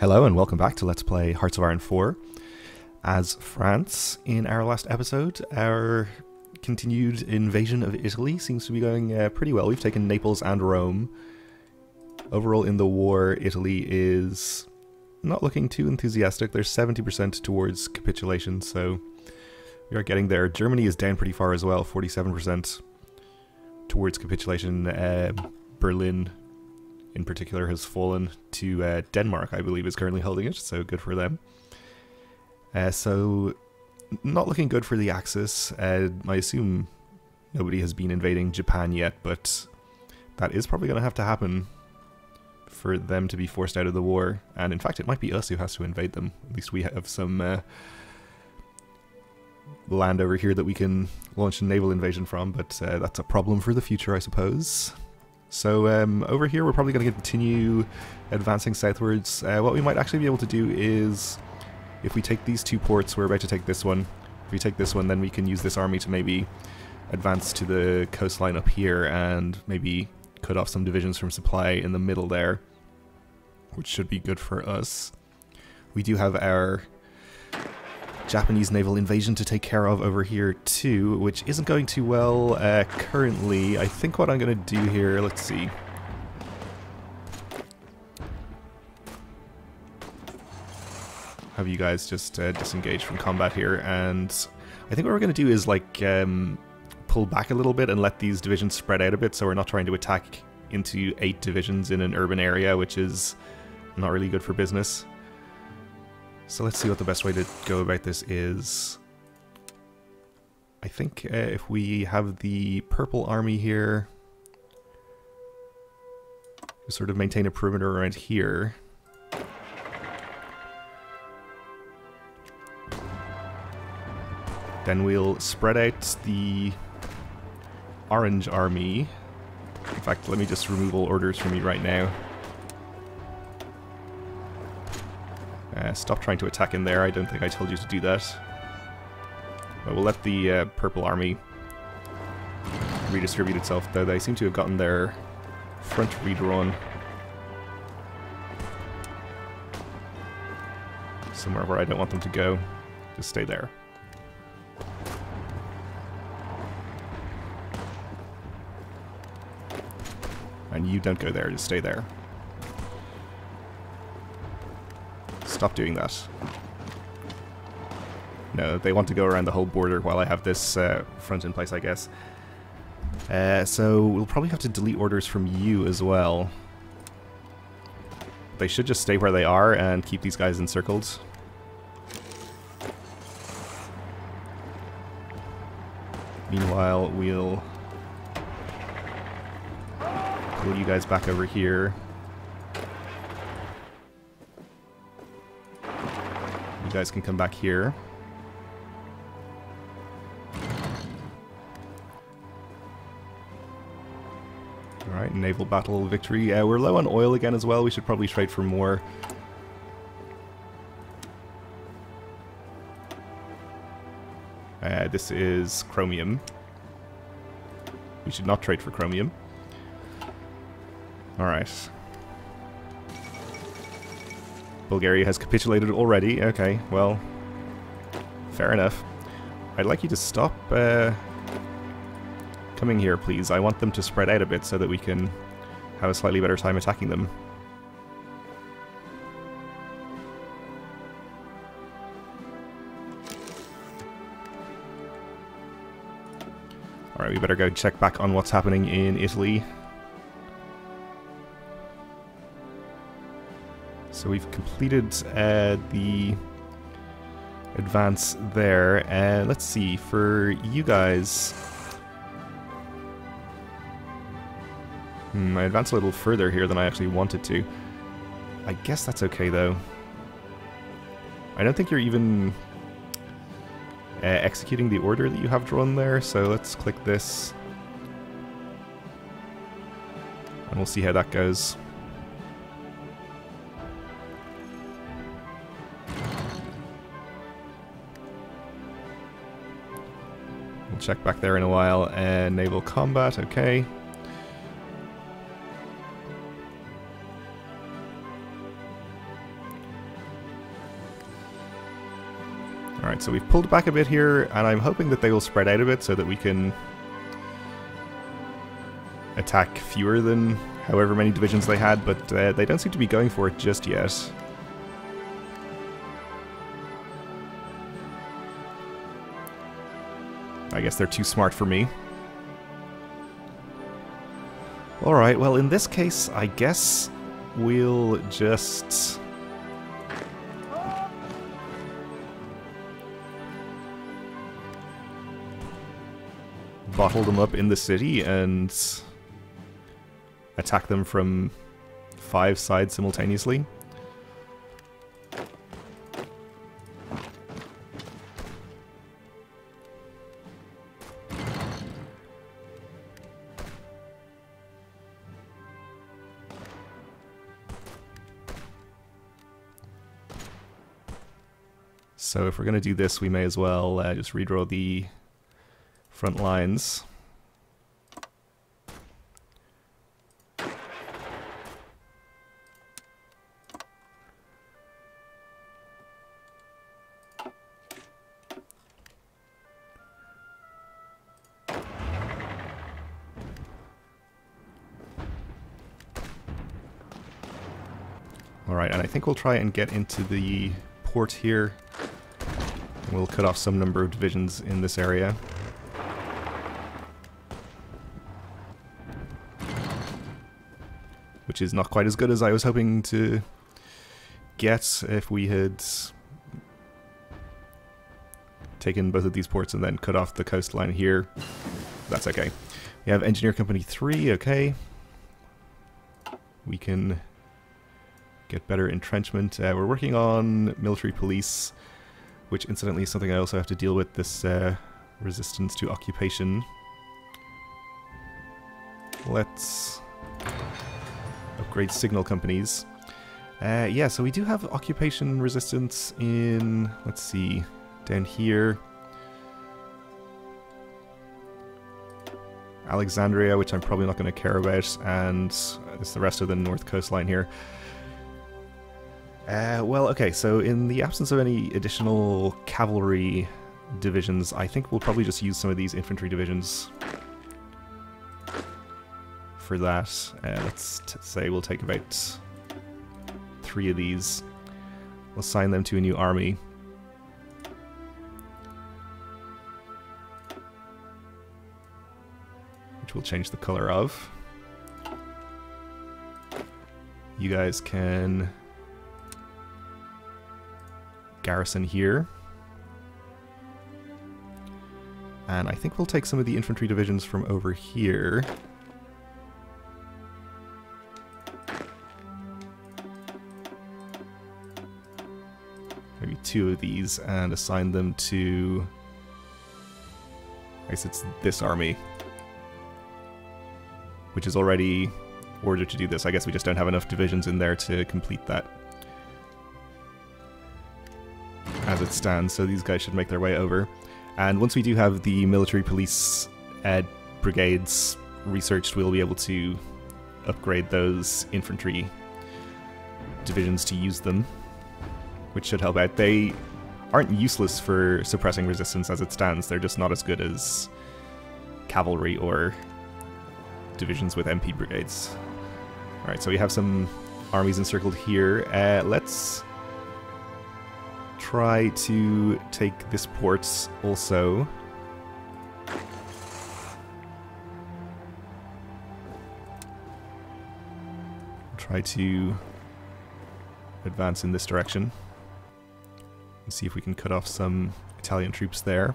Hello and welcome back to Let's Play Hearts of Iron 4. As France, in our last episode, our continued invasion of Italy seems to be going uh, pretty well. We've taken Naples and Rome. Overall in the war, Italy is not looking too enthusiastic. They're 70% towards capitulation, so we are getting there. Germany is down pretty far as well, 47% towards capitulation. Uh, Berlin in particular has fallen to uh, Denmark, I believe, is currently holding it, so good for them. Uh, so, not looking good for the Axis. Uh, I assume nobody has been invading Japan yet, but that is probably going to have to happen for them to be forced out of the war. And in fact, it might be us who has to invade them. At least we have some uh, land over here that we can launch a naval invasion from, but uh, that's a problem for the future, I suppose. So um, over here we're probably going to continue advancing southwards. Uh, what we might actually be able to do is, if we take these two ports, we're about to take this one. If we take this one, then we can use this army to maybe advance to the coastline up here and maybe cut off some divisions from supply in the middle there, which should be good for us. We do have our Japanese naval invasion to take care of over here too, which isn't going too well uh, currently. I think what I'm going to do here, let's see. Have you guys just uh, disengage from combat here, and I think what we're going to do is like um, pull back a little bit and let these divisions spread out a bit, so we're not trying to attack into eight divisions in an urban area, which is not really good for business. So let's see what the best way to go about this is. I think uh, if we have the purple army here, we sort of maintain a perimeter around here. Then we'll spread out the orange army. In fact, let me just remove all orders from me right now. Stop trying to attack in there, I don't think I told you to do that. But we'll let the uh, purple army redistribute itself, though they seem to have gotten their front redrawn. Somewhere where I don't want them to go. Just stay there. And you don't go there, just stay there. Stop doing that. No, they want to go around the whole border while I have this uh, front in place, I guess. Uh, so we'll probably have to delete orders from you as well. They should just stay where they are and keep these guys encircled. Meanwhile, we'll pull you guys back over here. Guys can come back here. Alright, naval battle victory. Uh, we're low on oil again as well. We should probably trade for more. Uh, this is chromium. We should not trade for chromium. Alright. Bulgaria has capitulated already. Okay, well, fair enough. I'd like you to stop uh, coming here, please. I want them to spread out a bit so that we can have a slightly better time attacking them. Alright, we better go check back on what's happening in Italy. So we've completed uh, the advance there. And uh, let's see, for you guys... Hmm, I advanced a little further here than I actually wanted to. I guess that's okay, though. I don't think you're even uh, executing the order that you have drawn there, so let's click this. And we'll see how that goes. check back there in a while. and naval combat, okay. Alright, so we've pulled back a bit here, and I'm hoping that they will spread out a bit so that we can attack fewer than however many divisions they had, but uh, they don't seem to be going for it just yet. I guess they're too smart for me. Alright, well in this case, I guess we'll just... Bottle them up in the city and attack them from five sides simultaneously. So if we're going to do this, we may as well uh, just redraw the front lines. Alright, and I think we'll try and get into the port here. We'll cut off some number of divisions in this area. Which is not quite as good as I was hoping to get if we had taken both of these ports and then cut off the coastline here. That's okay. We have Engineer Company 3, okay. We can get better entrenchment. Uh, we're working on military police which incidentally is something I also have to deal with, this uh, resistance to occupation. Let's upgrade signal companies. Uh, yeah, so we do have occupation resistance in, let's see, down here. Alexandria, which I'm probably not going to care about, and it's the rest of the north coastline here. Uh, well, okay, so in the absence of any additional cavalry divisions, I think we'll probably just use some of these infantry divisions for that. Uh, let's say we'll take about three of these. We'll assign them to a new army. Which we'll change the color of. You guys can garrison here. And I think we'll take some of the infantry divisions from over here. Maybe two of these and assign them to... I guess it's this army. Which is already ordered to do this. I guess we just don't have enough divisions in there to complete that. It stands, so these guys should make their way over. And once we do have the military police brigades researched, we'll be able to upgrade those infantry divisions to use them, which should help out. They aren't useless for suppressing resistance as it stands, they're just not as good as cavalry or divisions with MP brigades. Alright, so we have some armies encircled here. Uh, let's try to take this port also. Try to advance in this direction. And see if we can cut off some Italian troops there.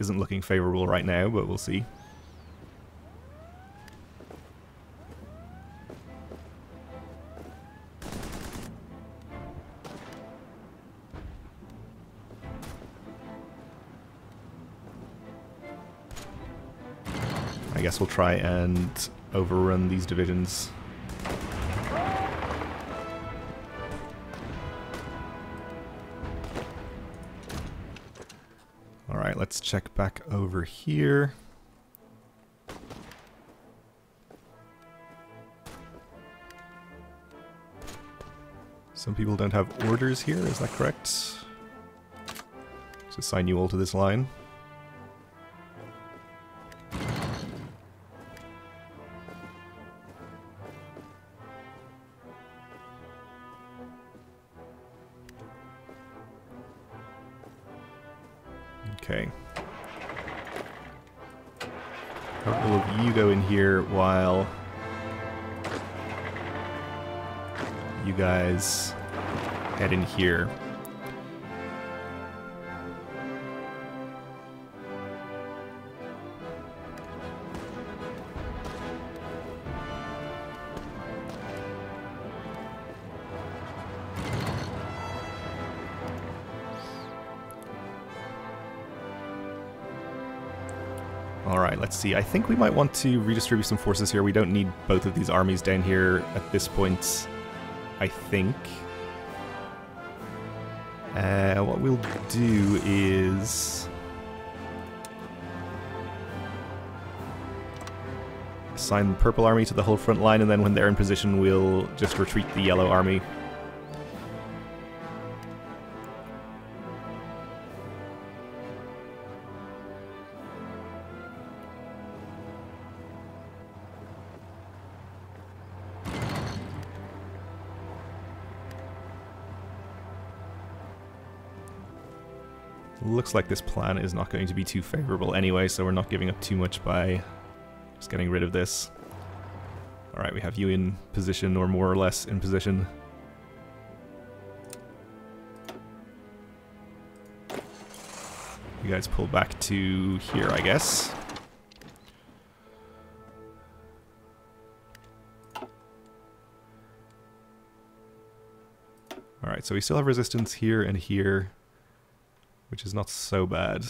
Isn't looking favourable right now, but we'll see. I guess we'll try and overrun these divisions let's check back over here. Some people don't have orders here, is that correct? So sign you all to this line. Head in here. Alright, let's see. I think we might want to redistribute some forces here. We don't need both of these armies down here at this point, I think. Uh, what we'll do is... Assign the purple army to the whole front line, and then when they're in position, we'll just retreat the yellow army. Looks like this plan is not going to be too favorable anyway, so we're not giving up too much by just getting rid of this. Alright, we have you in position, or more or less in position. You guys pull back to here, I guess. Alright, so we still have resistance here and here which is not so bad.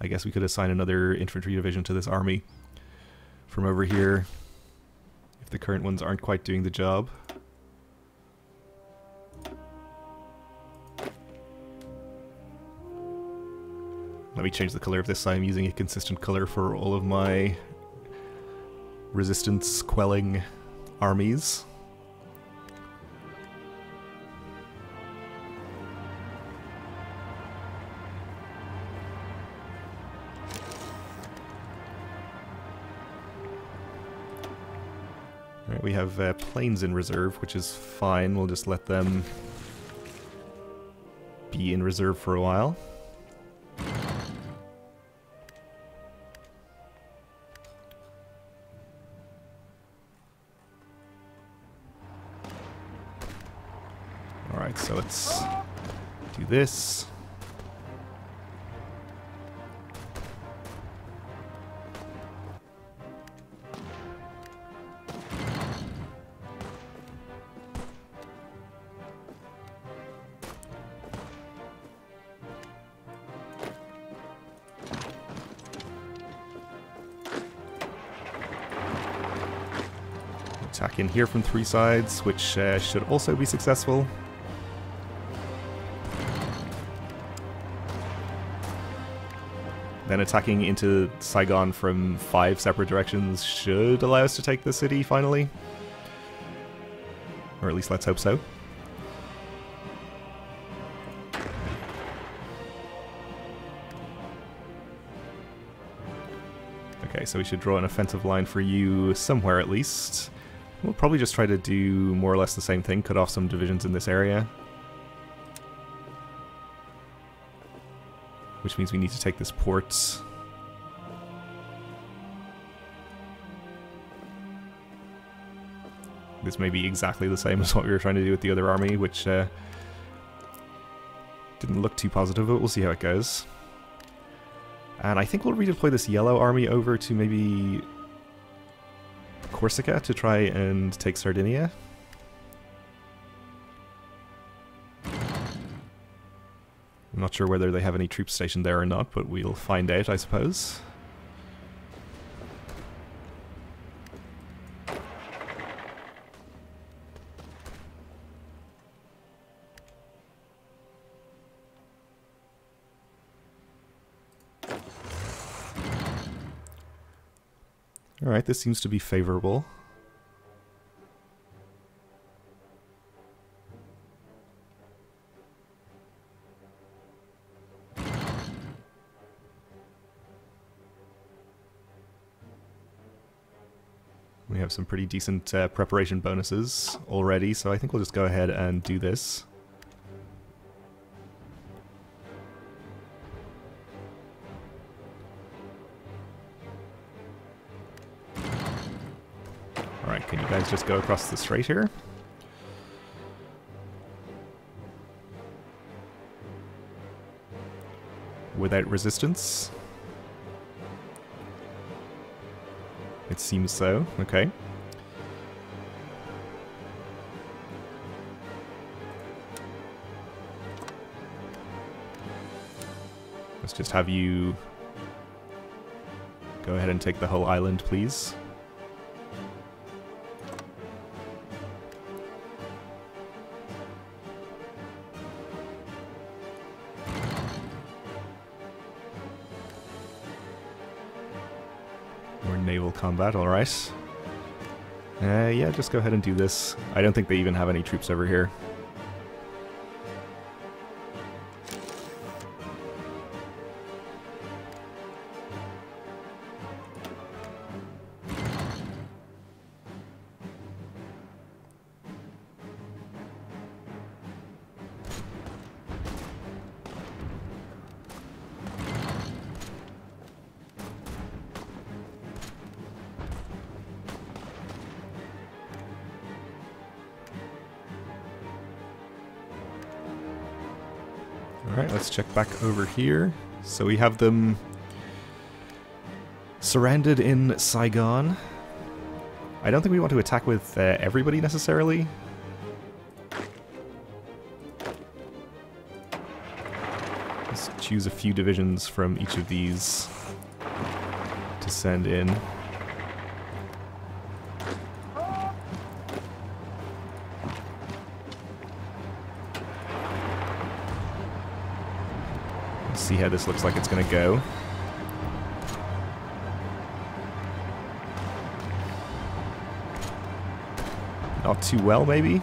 I guess we could assign another infantry division to this army from over here if the current ones aren't quite doing the job. Let me change the color of this I'm using a consistent color for all of my resistance quelling armies. Have uh, planes in reserve, which is fine. We'll just let them be in reserve for a while. Alright, so let's do this. Attack in here from three sides, which uh, should also be successful. Then attacking into Saigon from five separate directions should allow us to take the city finally. Or at least let's hope so. Okay, so we should draw an offensive line for you somewhere at least. We'll probably just try to do more or less the same thing, cut off some divisions in this area. Which means we need to take this port. This may be exactly the same as what we were trying to do with the other army, which uh, didn't look too positive, but we'll see how it goes. And I think we'll redeploy this yellow army over to maybe Corsica to try and take Sardinia. I'm not sure whether they have any troops stationed there or not, but we'll find out, I suppose. Alright, this seems to be favorable. We have some pretty decent uh, preparation bonuses already, so I think we'll just go ahead and do this. Just go across the street here? Without resistance? It seems so, okay. Let's just have you go ahead and take the whole island, please. Combat, alright. Uh, yeah, just go ahead and do this. I don't think they even have any troops over here. Alright, let's check back over here. So we have them surrounded in Saigon. I don't think we want to attack with uh, everybody necessarily. Let's choose a few divisions from each of these to send in. See how this looks like it's going to go. Not too well, maybe?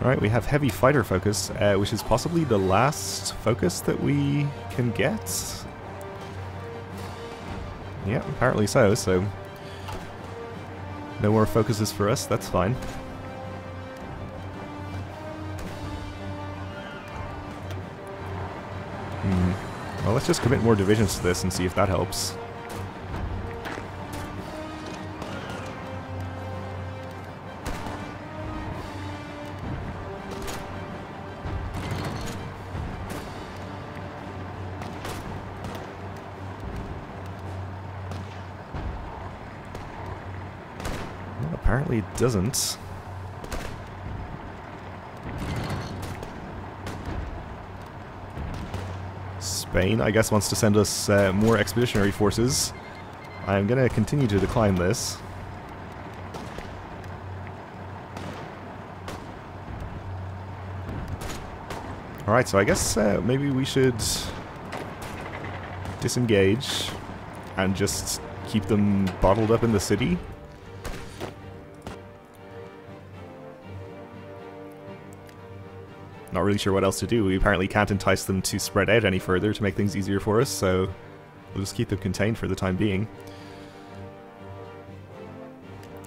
Alright, we have heavy fighter focus, uh, which is possibly the last focus that we can get. Yeah, apparently so, so... No more focuses for us, that's fine. Let's just commit more divisions to this and see if that helps. Apparently it doesn't. Spain, I guess, wants to send us uh, more expeditionary forces. I'm going to continue to decline this. Alright, so I guess uh, maybe we should disengage and just keep them bottled up in the city. Really sure what else to do. We apparently can't entice them to spread out any further to make things easier for us, so we'll just keep them contained for the time being.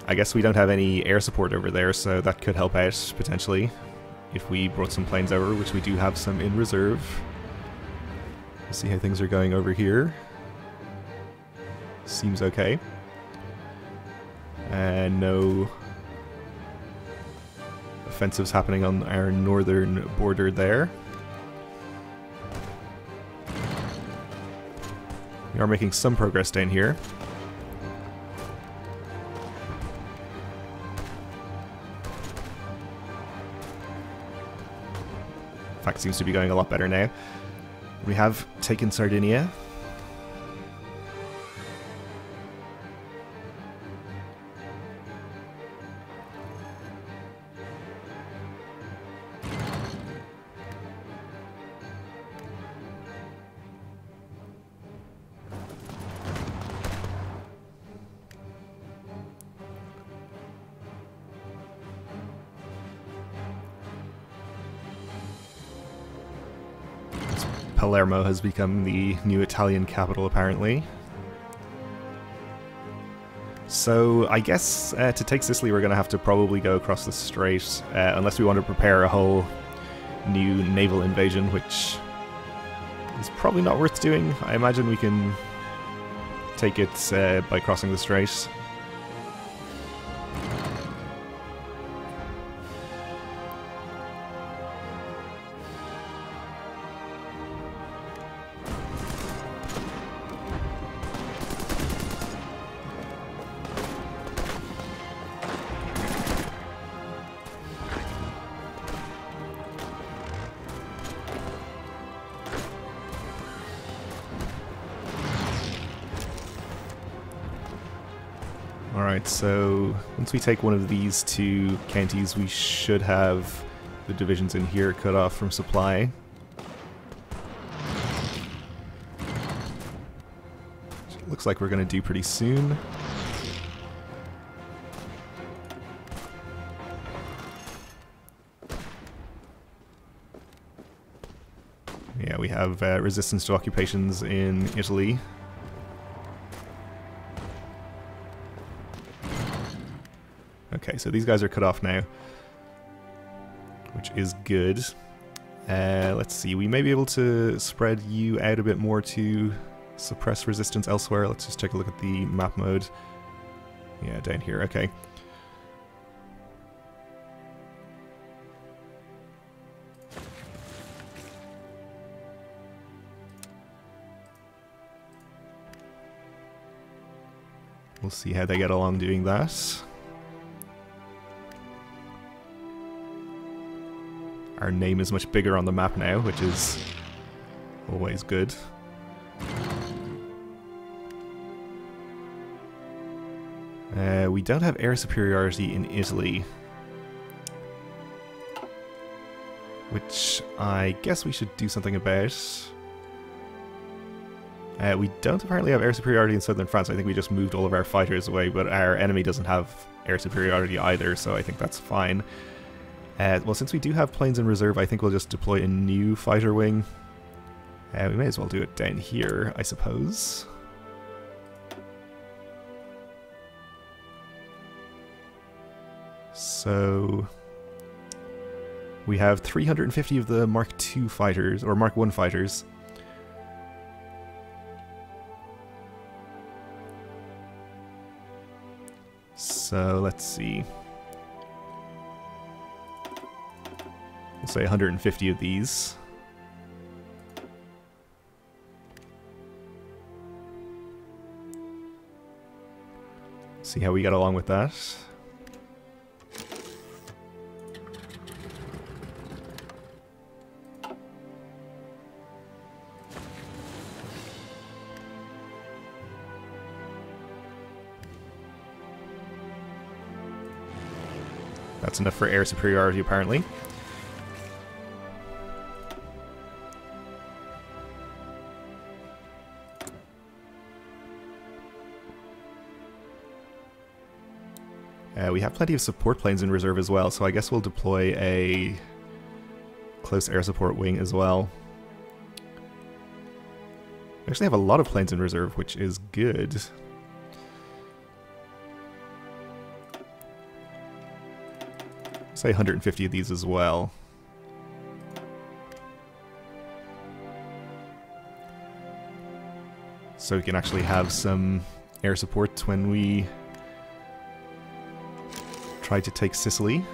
I guess we don't have any air support over there, so that could help out, potentially, if we brought some planes over, which we do have some in reserve. Let's see how things are going over here. Seems okay. And no offensives happening on our northern border there. We are making some progress down here. In fact, seems to be going a lot better now. We have taken Sardinia. Palermo has become the new Italian capital, apparently. So I guess uh, to take Sicily, we're going to have to probably go across the strait, uh, unless we want to prepare a whole new naval invasion, which is probably not worth doing. I imagine we can take it uh, by crossing the strait. So once we take one of these two counties, we should have the divisions in here cut off from supply. looks like we're going to do pretty soon. Yeah, we have uh, resistance to occupations in Italy. So these guys are cut off now, which is good. Uh, let's see, we may be able to spread you out a bit more to suppress resistance elsewhere. Let's just take a look at the map mode. Yeah, down here, okay. We'll see how they get along doing that. Our name is much bigger on the map now, which is always good. Uh, we don't have air superiority in Italy. Which I guess we should do something about. Uh, we don't apparently have air superiority in southern France. I think we just moved all of our fighters away, but our enemy doesn't have air superiority either, so I think that's fine. Uh, well, since we do have planes in reserve, I think we'll just deploy a new fighter wing. Uh, we may as well do it down here, I suppose. So... We have 350 of the Mark II fighters, or Mark I fighters. So, let's see. Say 150 of these. See how we got along with that. That's enough for air superiority, apparently. We have plenty of support planes in reserve as well, so I guess we'll deploy a close air support wing as well. We actually have a lot of planes in reserve, which is good. Say 150 of these as well. So we can actually have some air support when we try to take Sicily.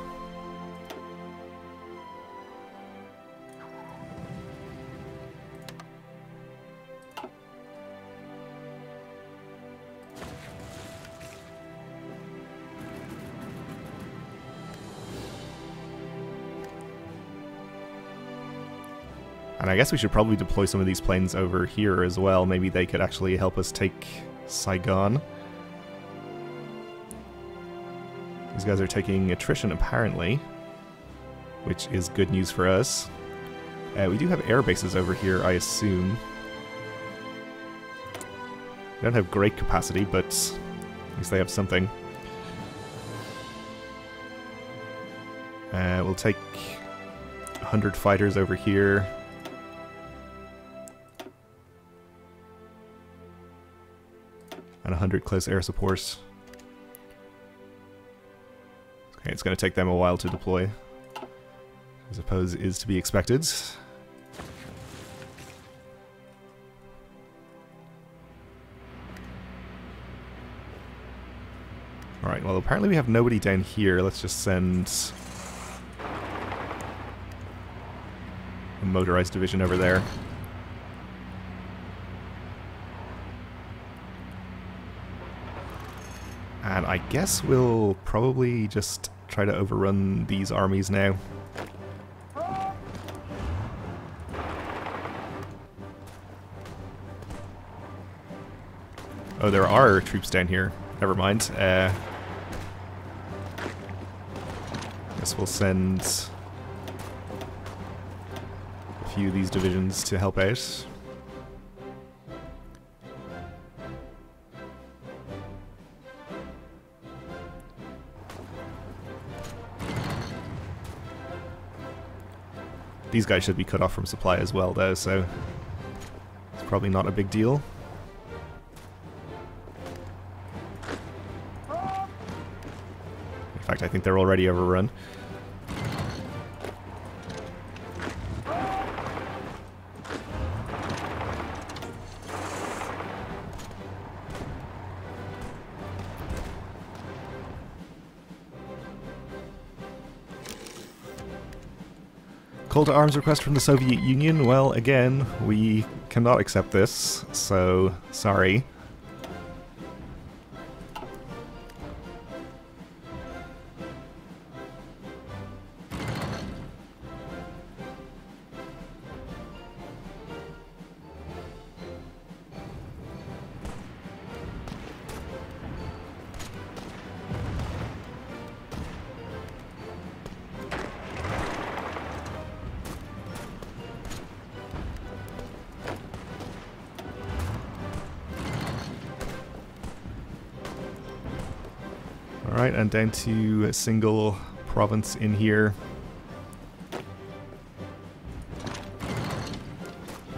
And I guess we should probably deploy some of these planes over here as well. Maybe they could actually help us take Saigon. These guys are taking attrition, apparently, which is good news for us. Uh, we do have air bases over here, I assume. They don't have great capacity, but at least they have something. Uh, we'll take 100 fighters over here. And 100 close air supports. It's going to take them a while to deploy. I suppose is to be expected. Alright, well apparently we have nobody down here. Let's just send a motorized division over there. And I guess we'll probably just try to overrun these armies now. Oh, there are troops down here. Never mind. Uh, guess we'll send a few of these divisions to help out. These guys should be cut off from supply as well, though, so it's probably not a big deal. In fact, I think they're already overrun. Call to arms request from the Soviet Union. Well, again, we cannot accept this, so sorry. Alright, and down to a single province in here.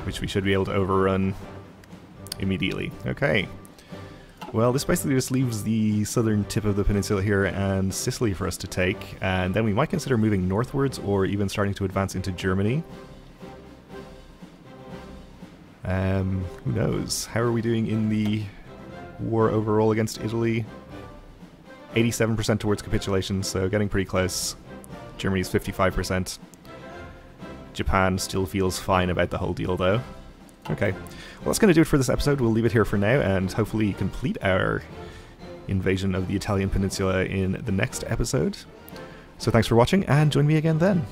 Which we should be able to overrun immediately. Okay. Well, this basically just leaves the southern tip of the peninsula here and Sicily for us to take, and then we might consider moving northwards or even starting to advance into Germany. Um, who knows? How are we doing in the war overall against Italy? 87% towards capitulation, so getting pretty close. Germany's 55%. Japan still feels fine about the whole deal, though. Okay, well that's going to do it for this episode. We'll leave it here for now, and hopefully complete our invasion of the Italian peninsula in the next episode. So thanks for watching, and join me again then.